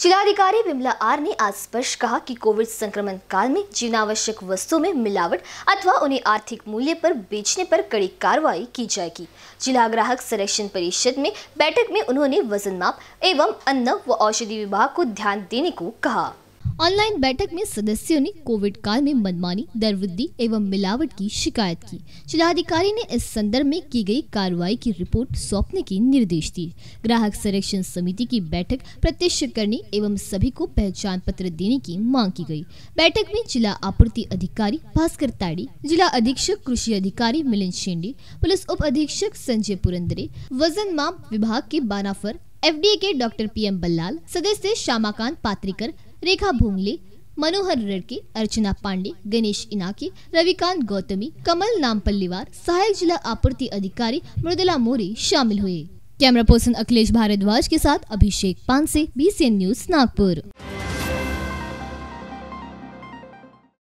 जिलाधिकारी विमला आर ने आज स्पष्ट कहा कि कोविड संक्रमण काल में जीवनावश्यक वस्तुओं में मिलावट अथवा उन्हें आर्थिक मूल्य पर बेचने पर कड़ी कार्रवाई की जाएगी। जिला ग्राहक संरक्षण परिषद में बैठक में उन्होंने वज़न माप एवं अन्न व औषधि विभाग को ध्यान देने को कहा। ऑनलाइन बैठक में सदस्यों ने कोविड काल में मनमानी दर वृद्धि एवं मिलावट की शिकायत की। जिलाधिकारी ने इस संदर्भ में की गई कार्रवाई की रिपोर्ट सौंपने के निर्देश दिए। ग्राहक संरक्षण समिति की बैठक प्रत्यक्ष करने एवं सभी को पहचान पत्र देने की मांग की गई। बैठक में जिला आपूर्ति अधिकारी भास्कर ताड़ी, जिला अधीक्षक कृषि अधिकारी मिलिंद शेंडे, पुलिस उप अधीक्षक संजय पुरंदरे, वज़न माप विभाग के बानाफर, एफडीए के डॉक्टर पी एम बल्लाल, सदस्य श्यामाकांत पात्रिकर रेखा भोंगले, मनोहर रड़के, अर्चना पांडे, गणेश इनाके, रविकांत गौतमी, कमल नामपल्लीवार सहायक जिला आपूर्ति अधिकारी मृदुला मोरे शामिल हुए। कैमरा पर्सन अखिलेश भारद्वाज के साथ अभिषेक पानसे बी न्यूज़ नागपुर।